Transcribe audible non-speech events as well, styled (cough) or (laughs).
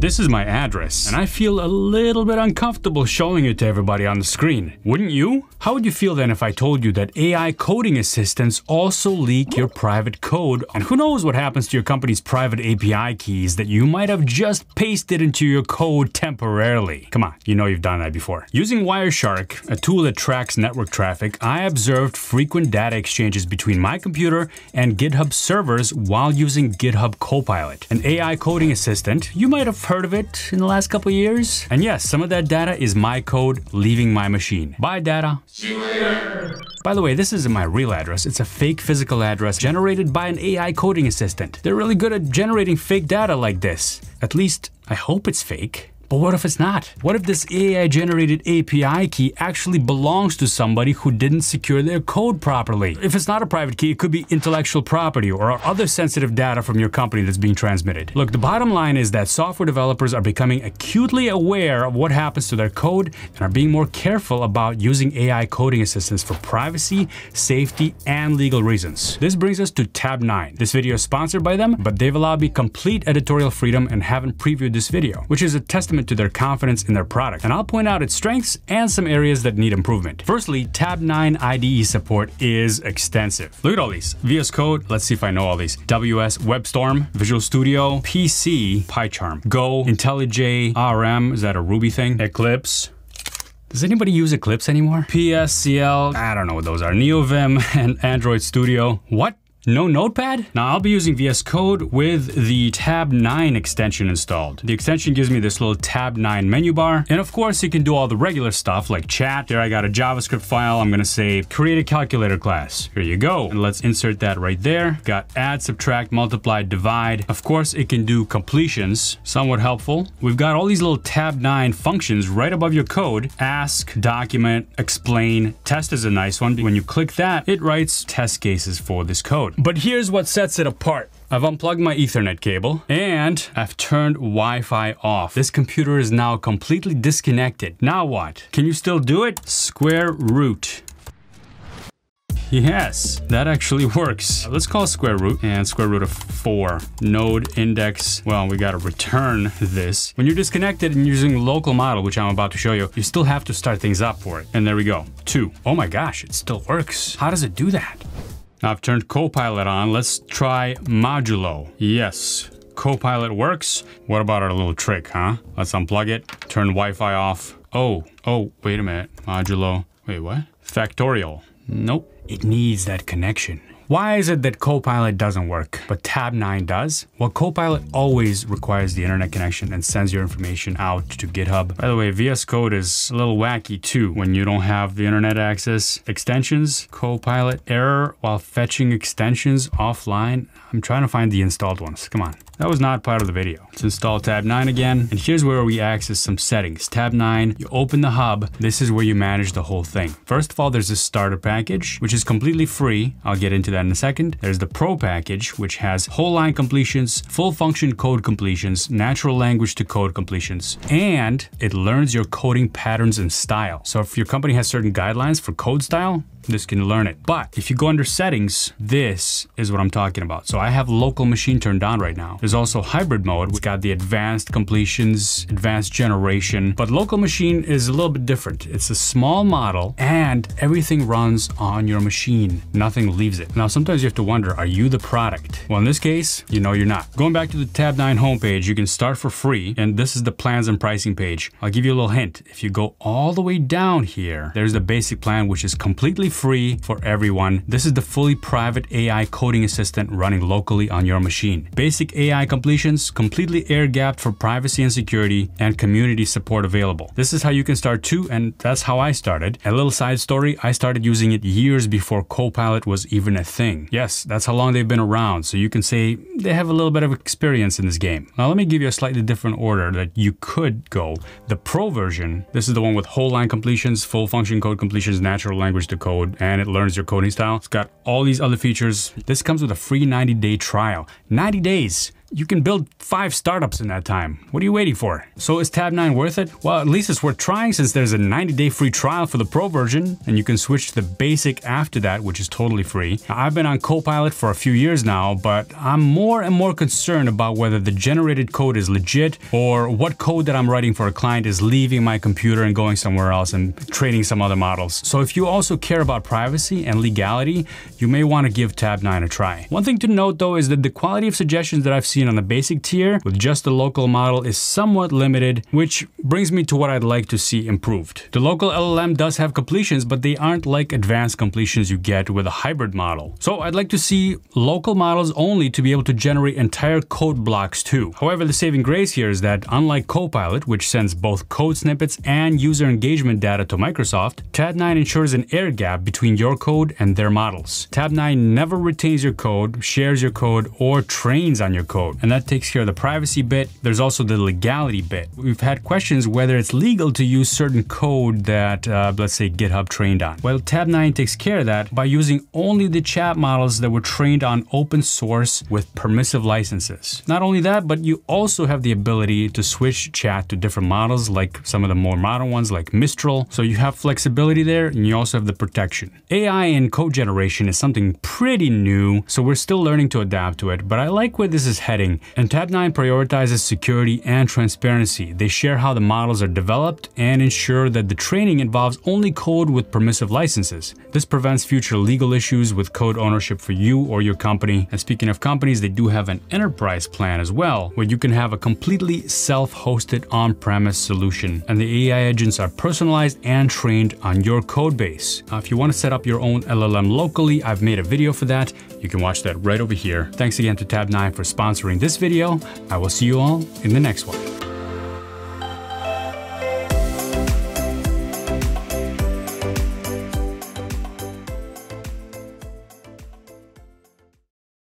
This is my address, and I feel a little bit uncomfortable showing it to everybody on the screen. Wouldn't you? How would you feel then if I told you that AI coding assistants also leak your private code? And who knows what happens to your company's private API keys that you might have just pasted into your code temporarily? Come on, you know you've done that before. Using Wireshark, a tool that tracks network traffic, I observed frequent data exchanges between my computer and GitHub servers while using GitHub Copilot, an AI coding assistant. You might have heard of it in the last couple years. And yes, some of that data is my code leaving my machine. Bye, data. See you later. By the way, this isn't my real address. It's a fake physical address generated by an AI coding assistant. They're really good at generating fake data like this. At least, I hope it's fake. But what if it's not? What if this AI generated API key actually belongs to somebody who didn't secure their code properly? If it's not a private key, it could be intellectual property or other sensitive data from your company that's being transmitted. Look, the bottom line is that software developers are becoming acutely aware of what happens to their code and are being more careful about using AI coding assistance for privacy, safety, and legal reasons. This brings us to Tabnine. This video is sponsored by them, but they've allowed me complete editorial freedom and haven't previewed this video, which is a testament testament to their confidence in their product, and I'll point out its strengths and some areas that need improvement. Firstly, Tabnine IDE support is extensive. Look at all these. VS Code, let's see if I know all these. WS, WebStorm, Visual Studio, PC, PyCharm, Go, IntelliJ, RM, is that a Ruby thing? Eclipse, does anybody use Eclipse anymore? PSCL, I don't know what those are. NeoVim (laughs) and Android Studio. What? No notepad? Now I'll be using VS Code with the Tabnine extension installed. The extension gives me this little Tabnine menu bar. And of course you can do all the regular stuff like chat. There I got a JavaScript file. I'm gonna say create a calculator class. Here you go. And let's insert that right there. Got add, subtract, multiply, divide. Of course it can do completions, somewhat helpful. We've got all these little Tabnine functions right above your code. Ask, document, explain. Test is a nice one. When you click that, it writes test cases for this code. But here's what sets it apart. I've unplugged my ethernet cable and I've turned Wi-Fi off. This computer is now completely disconnected. Now what? Can you still do it? Square root. Yes, that actually (laughs) works. Let's call square root and square root of four. Node index, well, we gotta return this. When you're disconnected and using local model, which I'm about to show you, you still have to start things up for it. And there we go, two. Oh my gosh, it still works. How does it do that? I've turned Copilot on. Let's try Modulo. Yes, Copilot works. What about our little trick, huh? Let's unplug it, turn Wi-Fi off. Oh, oh, wait a minute. Modulo. Wait, what? Factorial. Nope. It needs that connection. Why is it that Copilot doesn't work, but Tabnine does? Well, Copilot always requires the internet connection and sends your information out to GitHub. By the way, VS Code is a little wacky too when you don't have the internet access. Extensions, Copilot, error while fetching extensions offline. I'm trying to find the installed ones. Come on. That was not part of the video. Let's install Tabnine again. And here's where we access some settings. Tabnine, you open the hub. This is where you manage the whole thing. First of all, there's a starter package, which is completely free. I'll get into that in a second. There's the pro package, which has whole line completions, full function code completions, natural language to code completions, and it learns your coding patterns and style. So if your company has certain guidelines for code style, this can learn it. But if you go under settings, this is what I'm talking about. So I have local machine turned on right now. There's also hybrid mode. We've got the advanced completions, advanced generation, but local machine is a little bit different. It's a small model and everything runs on your machine. Nothing leaves it. Now, sometimes you have to wonder, are you the product? Well, in this case, you know you're not. Going back to the Tabnine homepage, you can start for free and this is the plans and pricing page. I'll give you a little hint. If you go all the way down here, there's the basic plan, which is completely free for everyone. This is the fully private AI coding assistant running locally on your machine. Basic AI completions, completely air-gapped for privacy and security, and community support available. This is how you can start too, and that's how I started. A little side story, I started using it years before Copilot was even a thing. Yes, that's how long they've been around, so you can say they have a little bit of experience in this game. Now let me give you a slightly different order that you could go. The Pro version, this is the one with whole line completions, full function code completions, natural language to code, and it learns your coding style. It's got all these other features. This comes with a free 90 day trial. 90 days. You can build five startups in that time. What are you waiting for? So is Tabnine worth it? Well, at least it's worth trying since there's a 90-day free trial for the pro version, and you can switch to the basic after that, which is totally free. I've been on Copilot for a few years now, but I'm more and more concerned about whether the generated code is legit or what code that I'm writing for a client is leaving my computer and going somewhere else and training some other models. So if you also care about privacy and legality, you may want to give Tabnine a try. One thing to note though is that the quality of suggestions that I've seen on the basic tier with just the local model is somewhat limited, which brings me to what I'd like to see improved. The local LLM does have completions, but they aren't like advanced completions you get with a hybrid model. So I'd like to see local models only to be able to generate entire code blocks too. However, the saving grace here is that unlike Copilot, which sends both code snippets and user engagement data to Microsoft, Tabnine ensures an air gap between your code and their models. Tabnine never retains your code, shares your code, or trains on your code. And that takes care of the privacy bit. There's also the legality bit. We've had questions whether it's legal to use certain code that, uh, let's say, GitHub trained on. Well, Tabnine takes care of that by using only the chat models that were trained on open source with permissive licenses. Not only that, but you also have the ability to switch chat to different models, like some of the more modern ones like Mistral. So you have flexibility there and you also have the protection. AI in code generation is something pretty new, so we're still learning to adapt to it, but I like where this is And Tabnine prioritizes security and transparency. They share how the models are developed and ensure that the training involves only code with permissive licenses. This prevents future legal issues with code ownership for you or your company. And speaking of companies, they do have an enterprise plan as well, where you can have a completely self-hosted on-premise solution. And the AI agents are personalized and trained on your code base. Uh, if you want to set up your own LLM locally, I've made a video for that. You can watch that right over here. Thanks again to Tabnine for sponsoring this video. I will see you all in the next one.